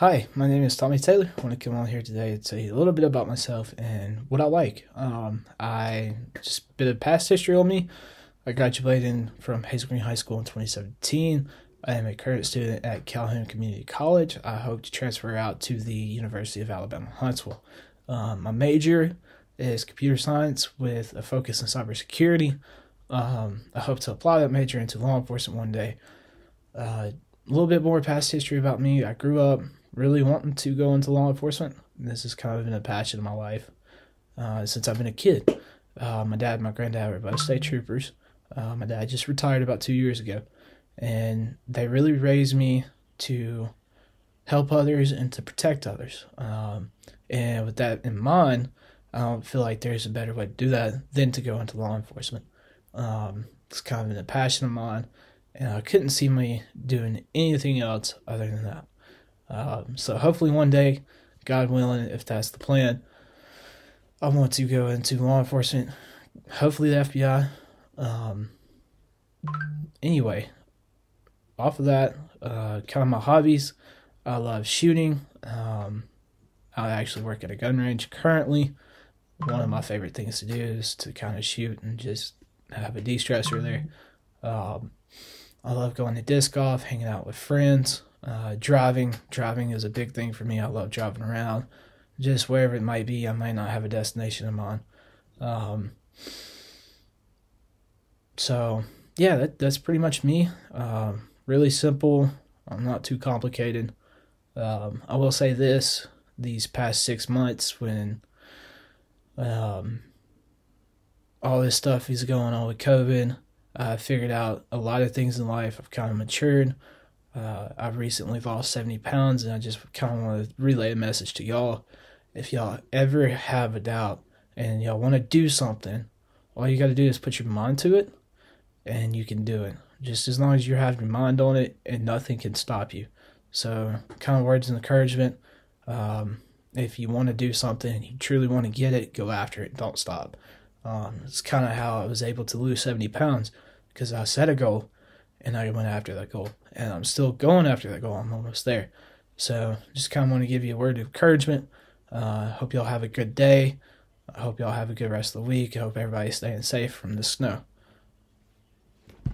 Hi, my name is Tommy Taylor. I want to come on here today and tell you a little bit about myself and what I like. Um, I just a bit of past history on me. I graduated from Hazel Green High School in 2017. I am a current student at Calhoun Community College. I hope to transfer out to the University of Alabama Huntsville. Um, my major is computer science with a focus in cybersecurity. Um, I hope to apply that major into law enforcement one day. Uh, a little bit more past history about me. I grew up really wanting to go into law enforcement. This has kind of been a passion of my life uh, since I've been a kid. Uh, my dad and my granddad were both state troopers. Uh, my dad just retired about two years ago, and they really raised me to help others and to protect others. Um, and with that in mind, I don't feel like there's a better way to do that than to go into law enforcement. Um, it's kind of been a passion of mine, and I couldn't see me doing anything else other than that. Um, so hopefully one day, God willing, if that's the plan, I want to go into law enforcement. Hopefully the FBI. Um, anyway, off of that, uh, kind of my hobbies. I love shooting. Um, I actually work at a gun range currently. One of my favorite things to do is to kind of shoot and just have a de-stressor there. Um, I love going to disc golf, hanging out with friends. Uh, driving, driving is a big thing for me. I love driving around, just wherever it might be. I might not have a destination in mind. Um, so yeah, that, that's pretty much me. Um, really simple. I'm not too complicated. Um, I will say this: these past six months, when um, all this stuff is going on with COVID, I figured out a lot of things in life. I've kind of matured. Uh, I've recently lost 70 pounds, and I just kind of want to relay a message to y'all. If y'all ever have a doubt and y'all want to do something, all you got to do is put your mind to it, and you can do it. Just as long as you have your mind on it, and nothing can stop you. So, kind of words of encouragement. Um, if you want to do something and you truly want to get it, go after it. Don't stop. Um, it's kind of how I was able to lose 70 pounds because I set a goal and I went after that goal. And I'm still going after that goal. I'm almost there. So just kind of want to give you a word of encouragement. I uh, hope y'all have a good day. I hope y'all have a good rest of the week. I hope everybody's staying safe from the snow.